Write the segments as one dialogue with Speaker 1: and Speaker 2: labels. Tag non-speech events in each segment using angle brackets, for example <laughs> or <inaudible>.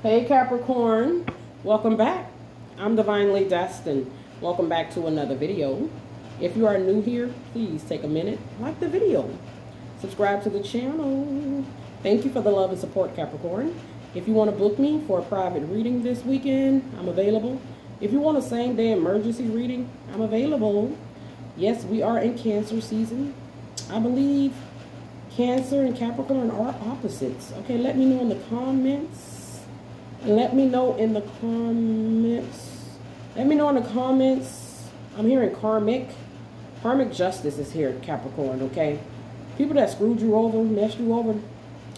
Speaker 1: Hey Capricorn, welcome back. I'm Divinely Destined. Welcome back to another video. If you are new here, please take a minute, like the video, subscribe to the channel. Thank you for the love and support, Capricorn. If you want to book me for a private reading this weekend, I'm available. If you want a same day emergency reading, I'm available. Yes, we are in Cancer season. I believe Cancer and Capricorn are opposites. Okay, let me know in the comments let me know in the comments. Let me know in the comments. I'm hearing karmic. Karmic justice is here, Capricorn, okay? People that screwed you over, messed you over,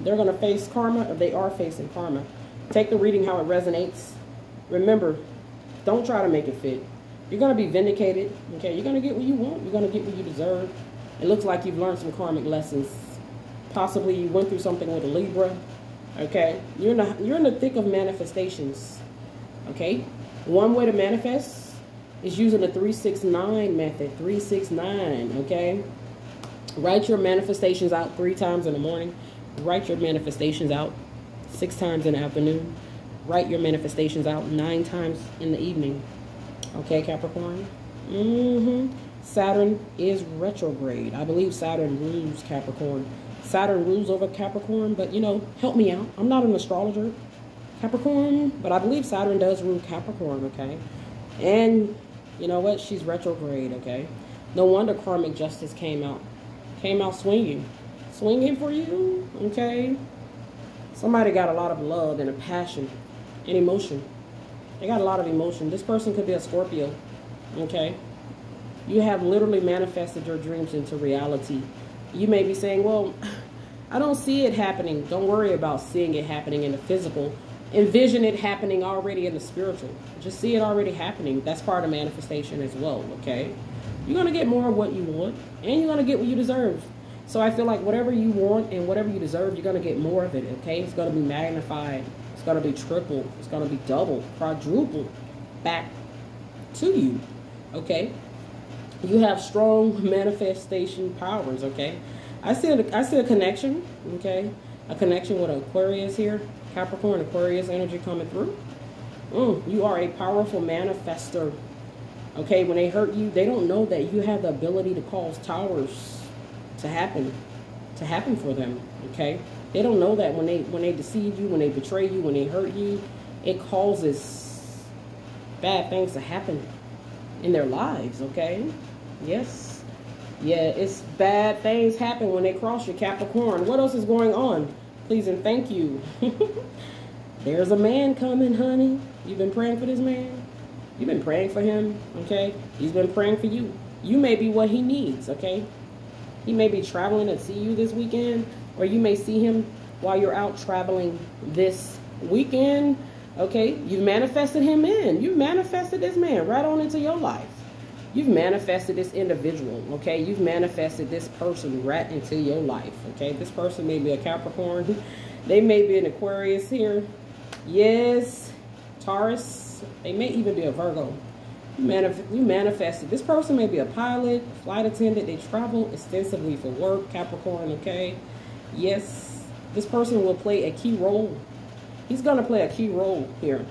Speaker 1: they're going to face karma or they are facing karma. Take the reading how it resonates. Remember, don't try to make it fit. You're going to be vindicated, okay? You're going to get what you want. You're going to get what you deserve. It looks like you've learned some karmic lessons. Possibly you went through something with a Libra, Okay, you're in the you're in the thick of manifestations. Okay, one way to manifest is using the three six nine method. Three six nine. Okay, write your manifestations out three times in the morning. Write your manifestations out six times in the afternoon. Write your manifestations out nine times in the evening. Okay, Capricorn. Mm-hmm. Saturn is retrograde. I believe Saturn rules Capricorn. Saturn rules over Capricorn, but you know, help me out. I'm not an astrologer, Capricorn, but I believe Saturn does rule Capricorn, okay? And you know what? She's retrograde, okay? No wonder karmic justice came out. Came out swinging. Swinging for you, okay? Somebody got a lot of love and a passion and emotion. They got a lot of emotion. This person could be a Scorpio, okay? You have literally manifested your dreams into reality. You may be saying, well, I don't see it happening. Don't worry about seeing it happening in the physical. Envision it happening already in the spiritual. Just see it already happening. That's part of manifestation as well, okay? You're going to get more of what you want, and you're going to get what you deserve. So I feel like whatever you want and whatever you deserve, you're going to get more of it, okay? It's going to be magnified. It's going to be triple. It's going to be double, quadruple back to you, okay? You have strong <laughs> manifestation powers, okay? I see a, I see a connection, okay? A connection with Aquarius here. Capricorn, Aquarius energy coming through. Mm, you are a powerful manifester. Okay, when they hurt you, they don't know that you have the ability to cause towers to happen, to happen for them. Okay, they don't know that when they when they deceive you, when they betray you, when they hurt you, it causes bad things to happen in their lives. Okay, yes. Yeah, it's bad things happen when they cross your Capricorn. What else is going on? Please and thank you. <laughs> There's a man coming, honey. You've been praying for this man. You've been praying for him, okay? He's been praying for you. You may be what he needs, okay? He may be traveling to see you this weekend, or you may see him while you're out traveling this weekend, okay? You've manifested him in. You manifested this man right on into your life. You've manifested this individual, okay? You've manifested this person right into your life, okay? This person may be a Capricorn. They may be an Aquarius here. Yes, Taurus. They may even be a Virgo. You, manif you manifested. This person may be a pilot, flight attendant. They travel extensively for work, Capricorn, okay? Yes, this person will play a key role. He's going to play a key role here.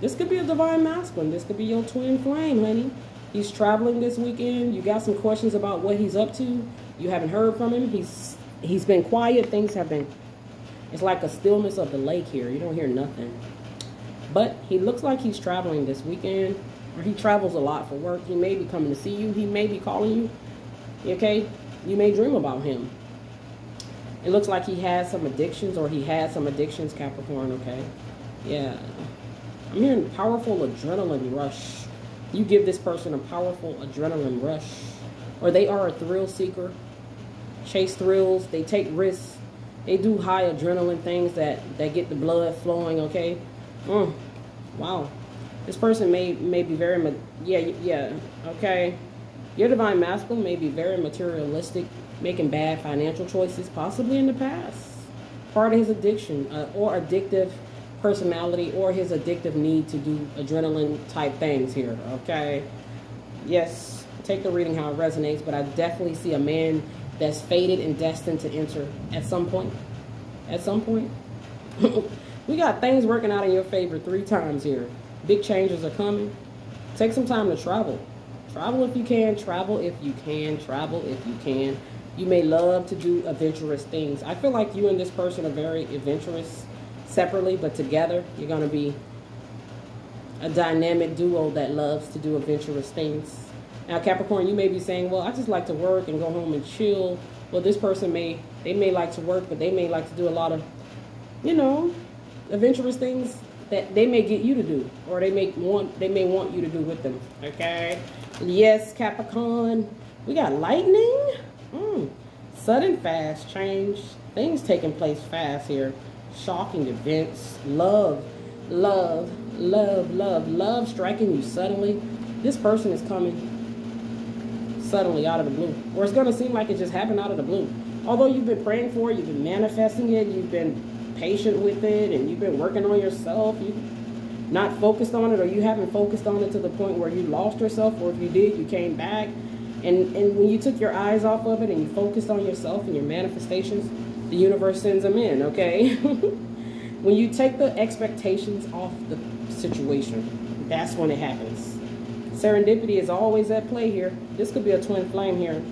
Speaker 1: This could be a divine masculine. This could be your twin flame, honey. He's traveling this weekend. You got some questions about what he's up to. You haven't heard from him. He's he's been quiet. Things have been it's like a stillness of the lake here. You don't hear nothing. But he looks like he's traveling this weekend. Or he travels a lot for work. He may be coming to see you. He may be calling you. Okay? You may dream about him. It looks like he has some addictions or he has some addictions, Capricorn, okay? Yeah. I'm hearing powerful adrenaline rush you give this person a powerful adrenaline rush, or they are a thrill seeker, chase thrills, they take risks, they do high adrenaline things that, that get the blood flowing, okay? Mm, wow. This person may, may be very, yeah, yeah, okay? Your divine masculine may be very materialistic, making bad financial choices, possibly in the past. Part of his addiction uh, or addictive personality or his addictive need to do adrenaline type things here, okay? Yes, take the reading how it resonates, but I definitely see a man that's fated and destined to enter at some point. At some point. <laughs> We got things working out in your favor three times here. Big changes are coming. Take some time to travel. Travel if you can. Travel if you can. Travel if you can. You may love to do adventurous things. I feel like you and this person are very adventurous separately, but together you're going to be a dynamic duo that loves to do adventurous things. Now, Capricorn, you may be saying, well, I just like to work and go home and chill. Well, this person may, they may like to work, but they may like to do a lot of, you know, adventurous things that they may get you to do or they may want they may want you to do with them okay yes capricorn we got lightning mm. sudden fast change things taking place fast here shocking events. Love love love love love striking you suddenly. This person is coming suddenly out of the blue. Or it's going to seem like it just happened out of the blue. Although you've been praying for it you've been manifesting it you've been patient with it and you've been working on yourself, you not focused on it or you haven't focused on it to the point where you lost yourself or if you did, you came back. And, and when you took your eyes off of it and you focused on yourself and your manifestations, the universe sends them in, okay? <laughs> when you take the expectations off the situation, that's when it happens. Serendipity is always at play here. This could be a twin flame here.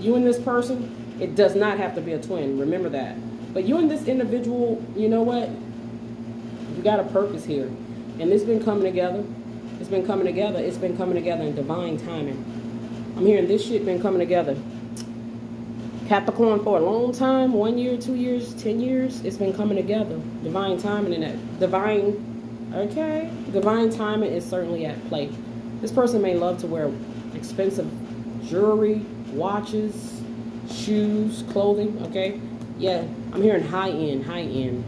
Speaker 1: You and this person, it does not have to be a twin. Remember that. But you and this individual, you know what? You got a purpose here. And it's been coming together. It's been coming together. It's been coming together in divine timing. I'm hearing this shit been coming together. Capricorn for a long time, one year, two years, ten years, it's been coming together. Divine timing and that divine, okay, divine timing is certainly at play. This person may love to wear expensive jewelry, watches, shoes, clothing, okay? Yeah, I'm hearing high end, high end.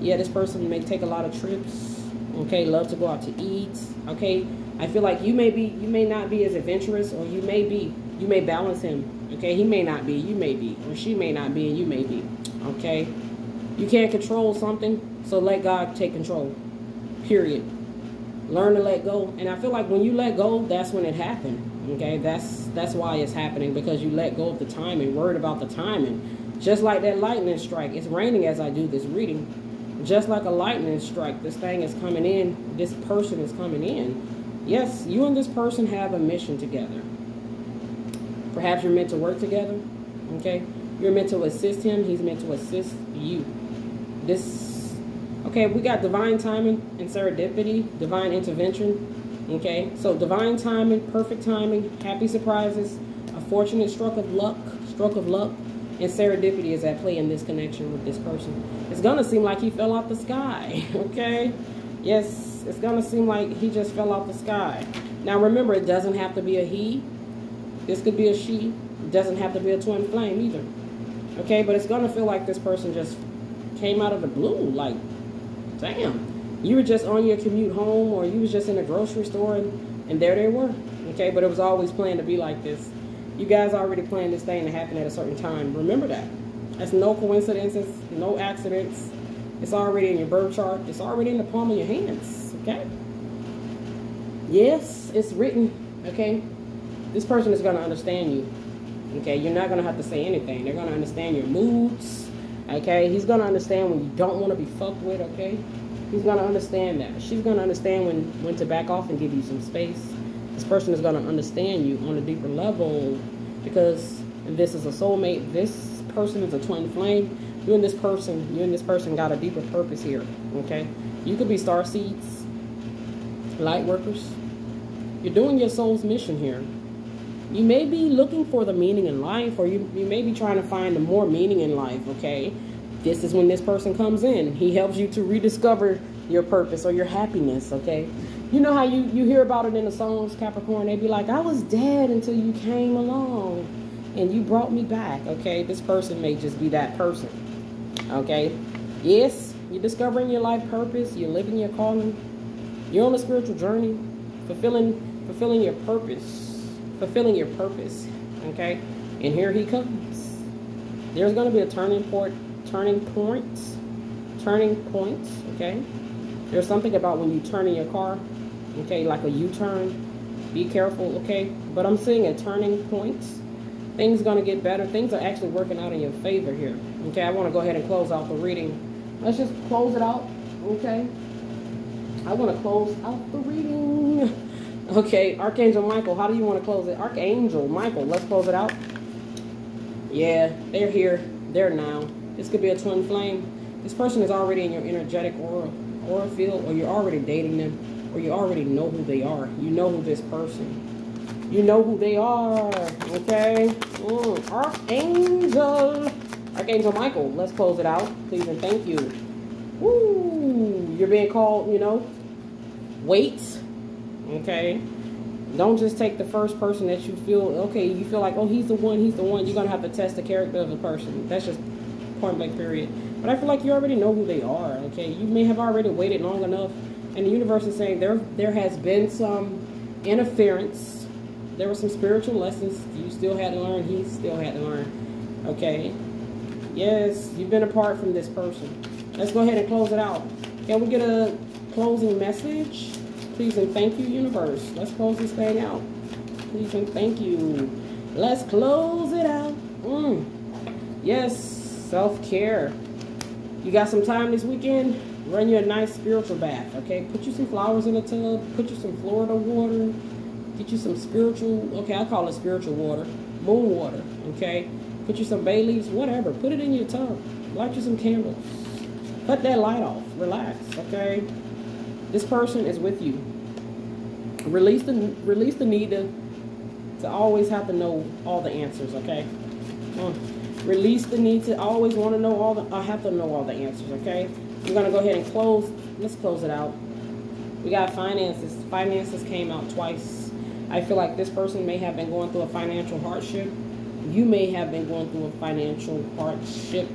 Speaker 1: Yeah, this person may take a lot of trips. Okay, love to go out to eat. Okay, I feel like you may be, you may not be as adventurous, or you may be, you may balance him. Okay, he may not be, you may be, or she may not be, and you may be. Okay, you can't control something, so let God take control. Period. Learn to let go, and I feel like when you let go, that's when it happened. Okay, that's that's why it's happening because you let go of the timing, worried about the timing just like that lightning strike. It's raining as I do this reading. Just like a lightning strike, this thing is coming in. This person is coming in. Yes, you and this person have a mission together. Perhaps you're meant to work together. Okay? You're meant to assist him. He's meant to assist you. This, okay, we got divine timing and serendipity, divine intervention. Okay? So divine timing, perfect timing, happy surprises, a fortunate stroke of luck, stroke of luck, and serendipity is at play in this connection with this person. It's going to seem like he fell out the sky, <laughs> okay? Yes, it's going to seem like he just fell out the sky. Now, remember, it doesn't have to be a he. This could be a she. Doesn't have to be a twin flame either. Okay, but it's to feel like this person just came out of the blue. Like, damn. You were just on your commute home or you was just in a grocery store and, and there they were. Okay, but it was always planned to be like this. You guys already planned this thing to happen at a certain time. Remember that. That's no coincidences, no accidents. It's already in your birth chart. It's already in the palm of your hands, okay? Yes, it's written, okay? This person is going to understand you, okay? You're not going to have to say anything. They're going to understand your moods, okay? He's going to understand when you don't want to be fucked with, okay? He's going to understand that. She's going to understand when, when to back off and give you some space this person is going to understand you on a deeper level because this is a soulmate. This person is a twin flame. You and this person, you and this person got a deeper purpose here. Okay, you could be star seeds, light workers. You're doing your soul's mission here. You may be looking for the meaning in life, or you, you may be trying to find the more meaning in life. Okay, this is when this person comes in. He helps you to rediscover your purpose or your happiness. Okay, you know how you, you hear about it in the songs, Capricorn? They'd be like, I was dead until you came along and you brought me back. Okay, this person may just be that person. Okay, yes, you're discovering your life purpose. You're living your calling. You're on a spiritual journey, fulfilling fulfilling your purpose, fulfilling your purpose. Okay, and here he comes. There's going to be a turning point, turning points, turning points. Okay, there's something about when you turn in your car okay, like a U-turn. Be careful, okay? But I'm seeing a turning point. Things going to get better. Things are actually working out in your favor here. Okay, I want to go ahead and close out the reading. Let's just close it out, Okay. I want to close out the reading. <laughs> Okay, Archangel Michael, how do you want to close it? Archangel Michael, let's close it out. Yeah, they're here. They're now. This could be a twin flame. This person is already in your energetic aura, aura field, or you're already dating them, or you already know who they are. You know who this person. You know who they are. Okay? Mm, Archangel. Archangel Michael, let's close it out. Please and thank you. Woo! You're being called, you know, wait Okay? Don't just take the first person that you feel, okay, you feel like, oh, he's the one, he's the one. You're going to have to test the character of the person. That's just point blank period. But I feel like you already know who they are, okay? You may have already waited long enough. And the universe is saying there, there has been some interference. There were some spiritual lessons you still had to learn. He still had to learn, okay? Yes, you've been apart from this person. Let's go ahead and close it out. Can we get a closing message? Please and thank you, universe. Let's close this thing out. Please and thank you. Let's close it out. Mm. Yes, self-care. You got some time this weekend? Run you a nice spiritual bath, okay? Put you some flowers in the tub. Put you some Florida water. Get you some spiritual, okay, I call it spiritual water. Moon water, okay? Put you some bay leaves, whatever. Put it in your tub. Light you some candles. Cut that light off. Relax, okay? This person is with you. Release the release the need to to always have to know all the answers, okay? Mm. Release the need to always want to know all the I have to know all the answers, okay? We're gonna go ahead and close. Let's close it out. We got finances. Finances came out twice. I feel like this person may have been going through a financial hardship. You may have been going through a financial hardship.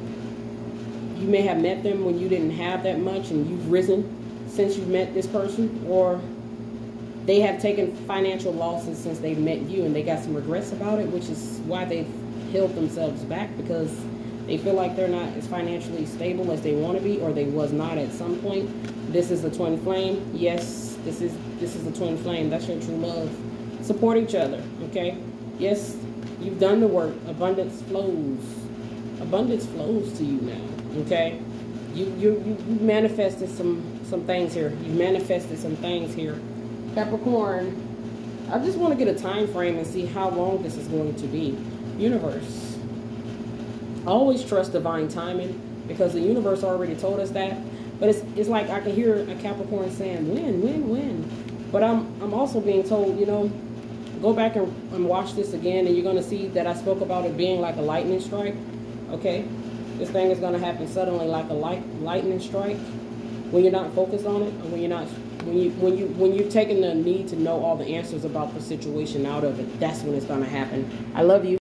Speaker 1: You may have met them when you didn't have that much and you've risen since you've met this person or they have taken financial losses since they've met you and they got some regrets about it, which is why they've held themselves back because they feel like they're not as financially stable as they want to be or they was not at some point. This is the twin flame. Yes, this is this is the twin flame. That's your true love. Support each other, okay? Yes, you've done the work. Abundance flows. Abundance flows to you now, okay? You you you manifested some some things here. You've manifested some things here. Capricorn, I just want to get a time frame and see how long this is going to be. Universe. Always trust divine timing because the universe already told us that. But it's, it's like I can hear a Capricorn saying, when, when, when. But I'm, I'm also being told, you know, go back and, and watch this again and you're going to see that I spoke about it being like a lightning strike. Okay? This thing is going to happen suddenly like a light, lightning strike when you're not focused on it, or when you're not when you when you when you've taken the need to know all the answers about the situation out of it, that's when it's gonna happen. I love you.